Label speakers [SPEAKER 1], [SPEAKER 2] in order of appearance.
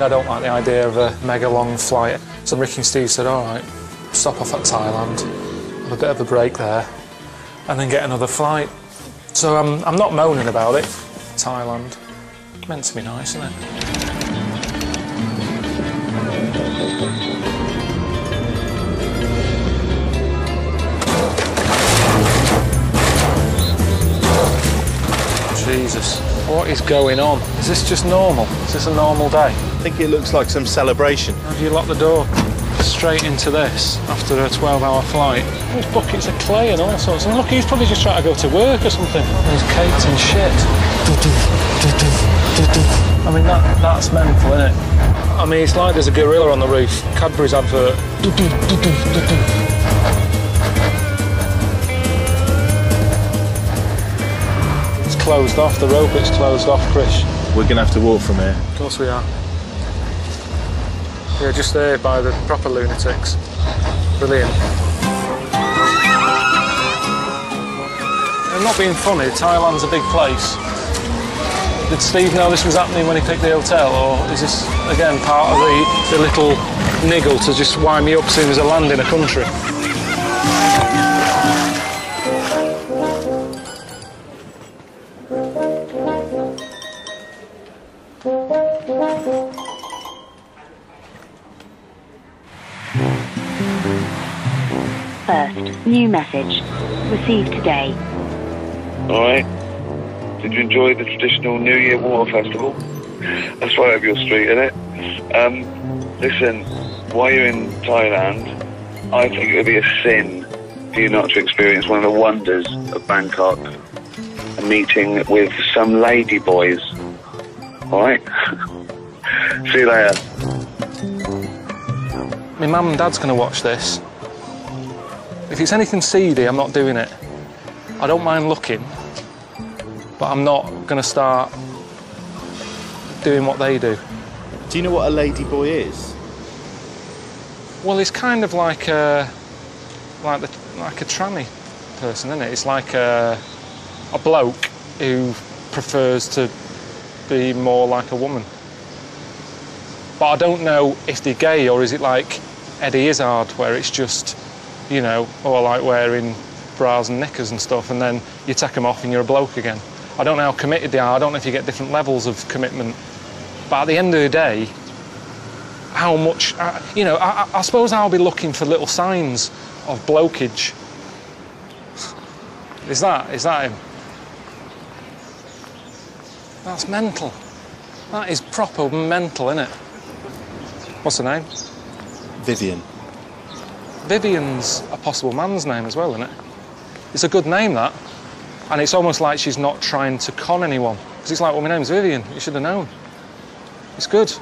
[SPEAKER 1] I don't like the idea of a mega long flight. So Ricky and Steve said, all right, stop off at Thailand, have a bit of a break there, and then get another flight. So I'm, I'm not moaning about it. Thailand. Meant to be nice, isn't it? Jesus, what is going on? Is this just normal? Is this a normal day?
[SPEAKER 2] I think it looks like some celebration.
[SPEAKER 1] Have you locked the door straight into this after a 12 hour flight? There's buckets of clay and all sorts. And look, he's probably just trying to go to work or something. There's cakes and shit. I mean, that, that's mental, isn't it? I mean, it's like there's a gorilla on the roof. Cadbury's advert. Closed off. The rope is closed off, Chris.
[SPEAKER 2] We're going to have to walk from here.
[SPEAKER 1] Of course we are. Yeah, just there by the proper lunatics. Brilliant. I'm not being funny, Thailand's a big place. Did Steve know this was happening when he picked the hotel, or is this, again, part of the, the little niggle to just wind me up as soon as I land in a country?
[SPEAKER 3] First, new message. Received today.
[SPEAKER 4] All right. Did you enjoy the traditional New Year Water Festival? That's right up your street, isn't it? Um, listen, while you're in Thailand, I think it would be a sin for you not to experience one of the wonders of Bangkok, a meeting with some lady boys. All right. See you later.
[SPEAKER 1] My mum and dad's going to watch this. If it's anything seedy, I'm not doing it. I don't mind looking, but I'm not going to start doing what they do.
[SPEAKER 2] Do you know what a lady boy is?
[SPEAKER 1] Well, it's kind of like a like the, like a tranny person, isn't it? It's like a a bloke who prefers to be more like a woman. But I don't know if they're gay or is it like Eddie Izzard, where it's just, you know, or like wearing bras and knickers and stuff, and then you take them off and you're a bloke again. I don't know how committed they are. I don't know if you get different levels of commitment. But at the end of the day, how much, uh, you know, I, I- I suppose I'll be looking for little signs of blokage. Is that, is that him? That's mental. That is proper mental, isn't it? What's her name?
[SPEAKER 2] Vivian.
[SPEAKER 1] Vivian's a possible man's name as well, isn't it? It's a good name, that. And it's almost like she's not trying to con anyone. Because it's like, well, my name's Vivian. You should have known. It's good.